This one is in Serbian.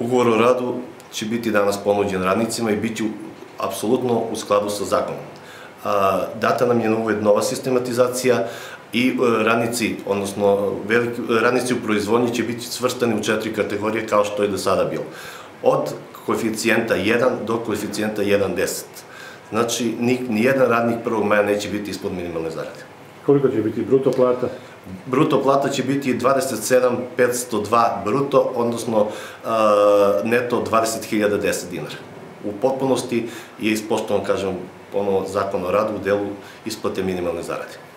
Ugovor o radu će biti danas ponuđen radnicima i biti apsolutno u skladu sa zakonom. Data nam je uved nova sistematizacija i e, radnici, odnosno veliki, radnici u proizvodnji će biti svrstani u četiri kategorije kao što je do sada bilo. Od koeficijenta 1 do koeficijenta 1.10. Znači, ni, ni jedan radnik 1. maja neće biti ispod minimalne zarade. Koliko će biti bruto plata? Bruto plata će biti 27.502 bruto, odnosno uh, neto 20.010 dinara. U potpunosti je ispoštovan, kažem, ono zakon o radu u delu isplate minimalne zarade.